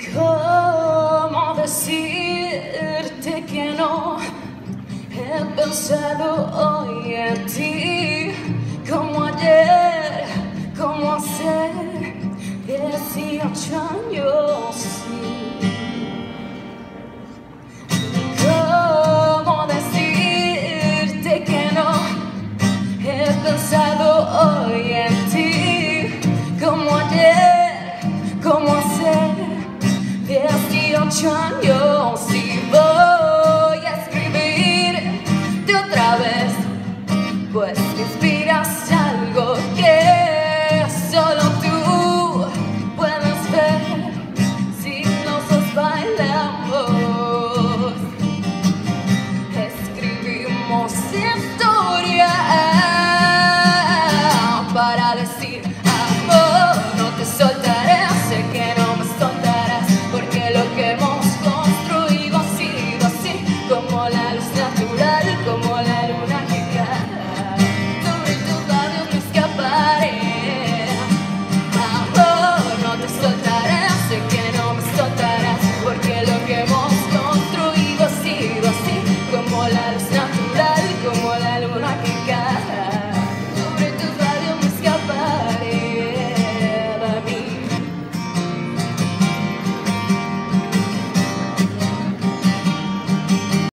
Ni cómo decirte que no he pensado hoy en ti años y voy a escribir de otra vez, pues la luz.